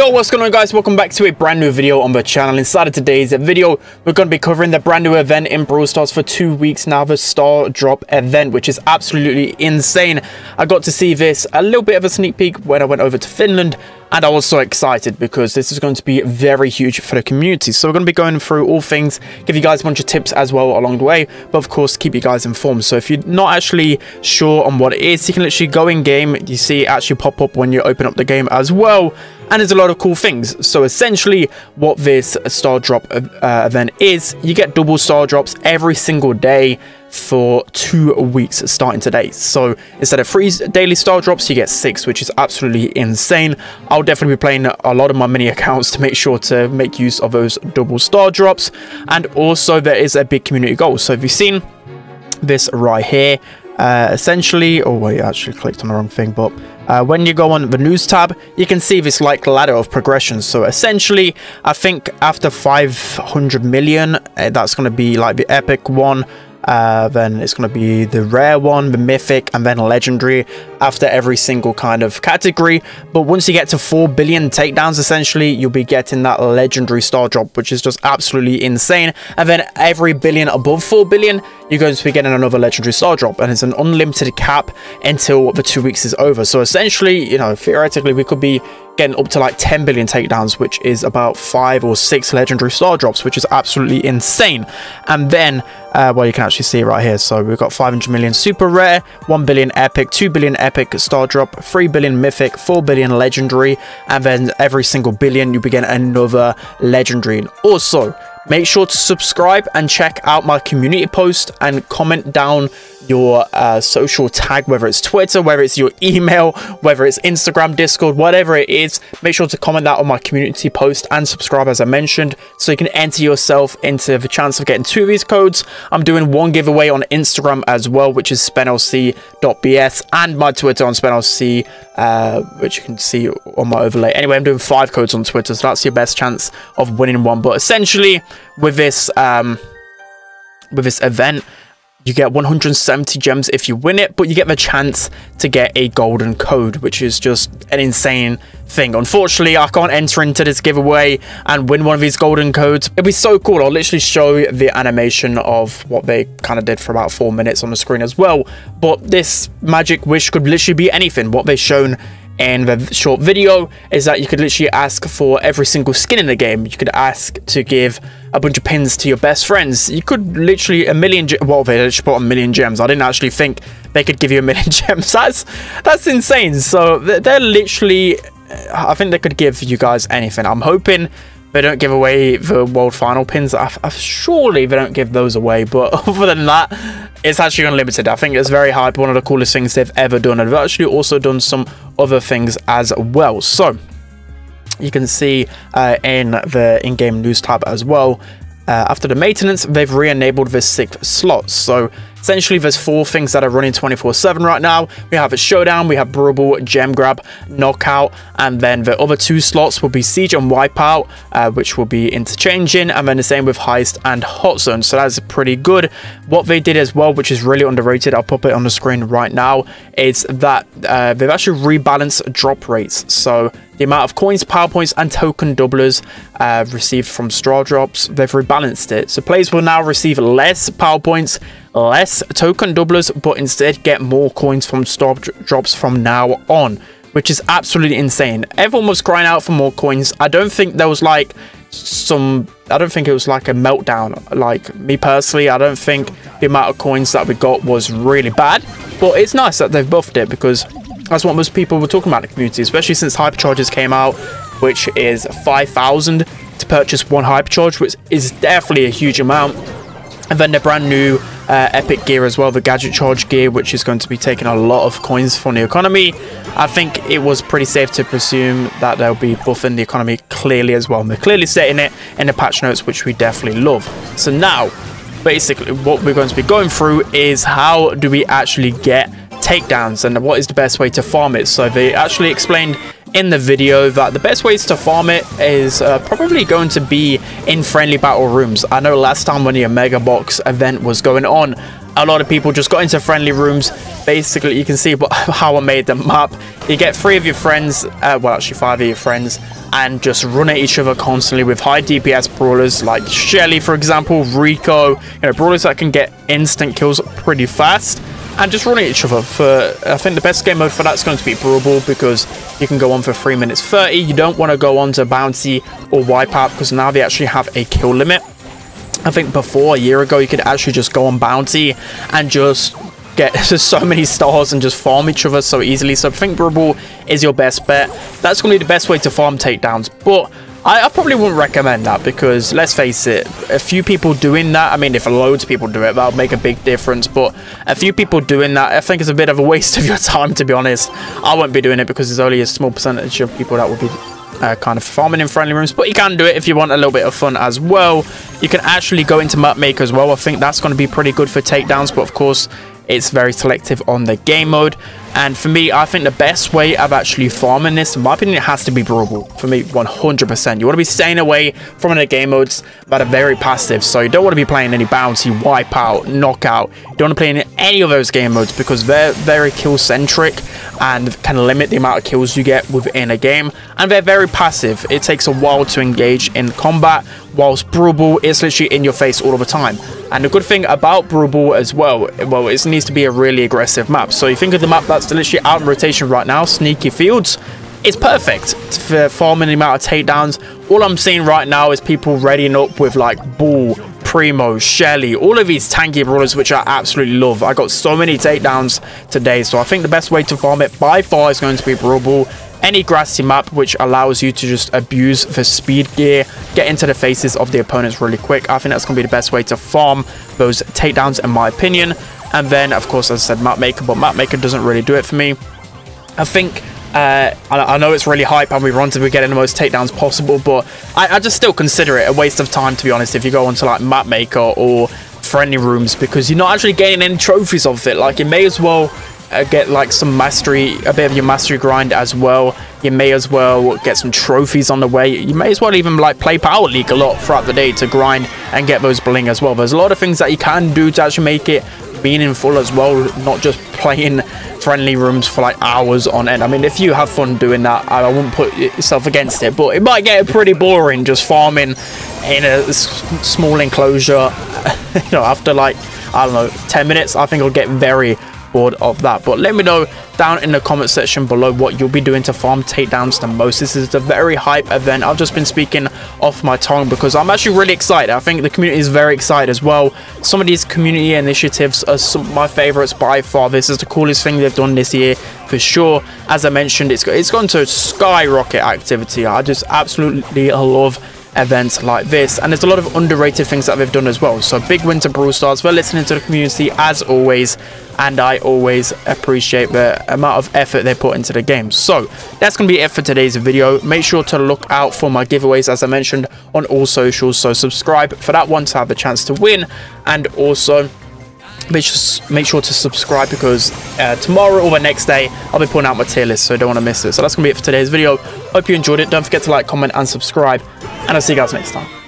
Yo, what's going on guys? Welcome back to a brand new video on the channel. Inside of today's video, we're going to be covering the brand new event in Brawl Stars for two weeks now, the Starr Drop event, which is absolutely insane. I got to see this a little bit of a sneak peek when I went over to Finland, and I was so excited because this is going to be very huge for the community. So we're going to be going through all things, give you guys a bunch of tips as well along the way, but of course keep you guys informed. So if you're not actually sure on what it is, you can literally go in game, you see it actually pop up when you open up the game as well and there's a lot of cool things. So essentially what this Starr drop uh, event is, you get double Starr drops every single day for two weeks starting today. So instead of three daily Starr drops, you get six, which is absolutely insane. I'll definitely be playing a lot of my mini accounts to make sure to make use of those double Starr drops. And also there is a big community goal. So if you've seen this right here, uh, essentially, oh wait, I actually clicked on the wrong thing, but uh, when you go on the news tab, you can see this like ladder of progression. So essentially, I think after 500 million, uh, that's going to be like the epic one. Uh, then it's going to be the rare one, the mythic, and then legendary after every single kind of category. But once you get to 4 billion takedowns, essentially, you'll be getting that legendary Starr drop, which is just absolutely insane. And then every billion above 4 billion, you're going to be getting another legendary Starr drop. And it's an unlimited cap until the two weeks is over. So essentially, you know, theoretically, we could be getting up to like 10 billion takedowns, which is about five or six legendary Starr drops, which is absolutely insane. And then, uh, well, you can actually see it right here. So we've got 500 million super rare, 1 billion epic, 2 billion epic Starr drop, 3 billion mythic, 4 billion legendary, and then every single billion you begin another legendary. And also, make sure to subscribe and check out my community post and comment down your uh, social tag, whether it's Twitter, whether it's your email, whether it's Instagram, Discord, whatever it is. Make sure to comment that on my community post and subscribe, as I mentioned, so you can enter yourself into the chance of getting two of these codes. I'm doing one giveaway on Instagram as well, which is spenlc.bs, and my Twitter on spenlc, uh, which you can see on my overlay. Anyway, I'm doing five codes on Twitter, so that's your best chance of winning one. But essentially, with this, um, with this event, you get 170 gems if you win it, but you get the chance to get a golden code, which is just an insane thing. Unfortunately, I can't enter into this giveaway and win one of these golden codes. It'd be so cool. I'll literally show the animation of what they kind of did for about four minutes on the screen as well. But this magic wish could literally be anything. What they've shown in the short video is that you could literally ask for every single skin in the game. You could ask to give a bunch of pins to your best friends. You could literally a million, well, they just put a million gems. I didn't actually think they could give you a million gems. That's, that's insane. So they're literally, uh, I think they could give you guys anything. I'm hoping they don't give away the world final pins. I, I, surely they don't give those away. But other than that, it's actually unlimited. I think it's very hype. One of the coolest things they've ever done. And they've actually also done some other things as well. So you can see uh, in the in-game news tab as well. Uh, after the maintenance, they've re-enabled the sixth slot. So Essentially, there's four things that are running 24-7 right now. We have a Showdown, we have Brawl Ball, Gem Grab, Knockout, and then the other two slots will be Siege and Wipeout, uh, which will be interchanging, and then the same with Heist and Hot Zone. So that's pretty good. What they did as well, which is really underrated, I'll pop it on the screen right now, is that uh, they've actually rebalanced drop rates. So the amount of coins, power points, and token doublers uh, received from Starr Drops, they've rebalanced it. So players will now receive less power points less token doublers, but instead get more coins from Starr drops from now on, which is absolutely insane. Everyone was crying out for more coins. I don't think there was like some I don't think it was like a meltdown like me personally I don't think the amount of coins that we got was really bad but it's nice that they've buffed it because that's what most people were talking about in the community especially since hypercharges came out which is 5,000 to purchase one hypercharge which is definitely a huge amount and then the brand new Uh, epic gear as well, the gadget charge gear, which is going to be taking a lot of coins from the economy. I think it was pretty safe to presume that they'll be buffing the economy clearly as well. And they're clearly setting it in the patch notes, which we definitely love. So now, basically, what we're going to be going through is how do we actually get takedowns and what is the best way to farm it. So they actually explained in the video that the best ways to farm it is uh, probably going to be in friendly battle rooms. I know last time when the Omega Box event was going on, a lot of people just got into friendly rooms. Basically, you can see how I made the map. You get three of your friends, uh, well, actually five of your friends, and just run at each other constantly with high DPS brawlers like Shelly, for example, Rico, you know, brawlers that can get instant kills pretty fast and just running each other for I think the best game mode for that's going to be Brawl because you can go on for 3 minutes 30 you don't want to go on to Bounty or Wipeout because now they actually have a kill limit I think before a year ago you could actually just go on bounty and just get so many stars and just farm each other so easily. So I think Brawl is your best bet. That's going to be the best way to farm takedowns. But I, I, probably wouldn't recommend that because let's face it, a few people doing that, I mean, if loads of people do it, that'll make a big difference. But a few people doing that, I think it's a bit of a waste of your time, to be honest. I won't be doing it because there's only a small percentage of people that will be uh, kind of farming in friendly rooms, but you can do it if you want a little bit of fun as well. You can actually go into map maker as well. I think that's going to be pretty good for takedowns, but of course, it's very selective on the game mode. And for me, I think the best way of actually farming this, in my opinion, it has to be Brawl For me, 100%. You want to be staying away from the game modes that are very passive. So you don't want to be playing any bounty, wipeout, knockout. You don't want to play in any of those game modes because they're very kill-centric and can limit the amount of kills you get within a game. And they're very passive. It takes a while to engage in combat, whilst Brawl is literally in your face all of the time. And the good thing about Brawl as well, well, it needs to be a really aggressive map. So you think of the map that's literally out in rotation right now, Sneaky Fields, it's perfect for farming the amount of takedowns. All I'm seeing right now is people readying up with like Bull, Primo, Shelly, all of these tanky brawlers, which I absolutely love. I got so many takedowns today, so I think the best way to farm it by far is going to be Brawl any grassy map which allows you to just abuse the speed gear, get into the faces of the opponents really quick. I think that's going to be the best way to farm those takedowns in my opinion. And then, of course, as I said, map maker, but map maker doesn't really do it for me. I think uh, I, I, know it's really hype and we want to be getting the most takedowns possible, but I, I, just still consider it a waste of time, to be honest, if you go onto like map maker or friendly rooms because you're not actually gaining any trophies off it. Like, you may as well Uh, get like some mastery, a bit of your mastery grind as well. You may as well get some trophies on the way. You may as well even like play Power League a lot throughout the day to grind and get those bling as well. There's a lot of things that you can do to actually make it meaningful as well, not just playing friendly rooms for like hours on end. I mean, if you have fun doing that, I wouldn't put yourself against it, but it might get pretty boring just farming in a small enclosure. you know, after like I don't know, 10 minutes, I think it'll get very bored of that. But let me know down in the comment section below what you'll be doing to farm takedowns the most. This is a very hype event. I've just been speaking off my tongue because i'm actually really excited. I think the community is very excited as well. Some of these community initiatives are some of my favorites by far. This is the coolest thing they've done this year for sure. As i mentioned it's it's gone to skyrocket activity. I just absolutely love events like this. And there's a lot of underrated things that they've done as well. So big win to brawl stars. For listening to the community as always. And i always appreciate the amount of effort they put into the game. So that's going to be it for today's video. Make sure to look out for my giveaways as i mentioned on all socials. So subscribe for that one to have the chance to win. And also make sure, make sure to subscribe because uh, tomorrow or the next day I'll be pulling out my tier list so don't want to miss it. So that's going to be it for today's video. Hope you enjoyed it. Don't forget to like, comment and subscribe and I'll see you guys next time.